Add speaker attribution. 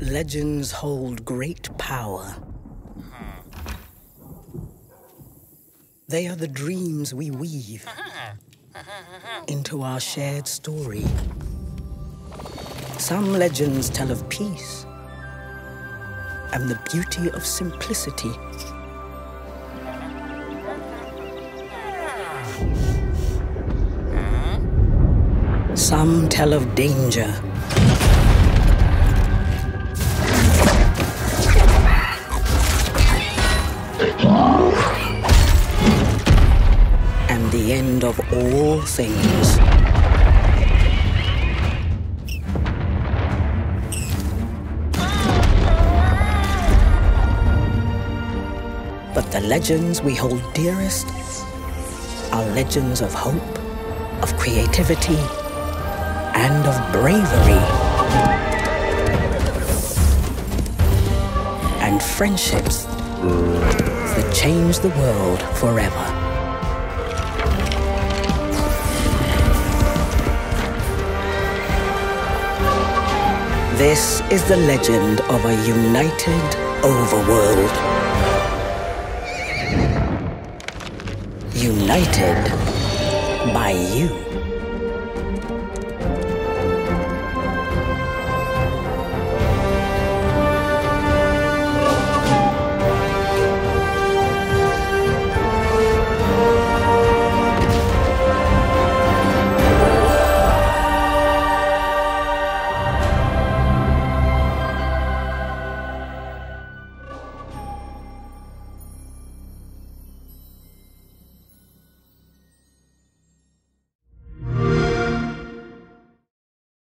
Speaker 1: Legends hold great power. They are the dreams we weave into our shared story. Some legends tell of peace and the beauty of simplicity. Some tell of danger and of all things. But the legends we hold dearest are legends of hope, of creativity, and of bravery. And friendships that change the world forever. This is the legend of a united overworld. United by you.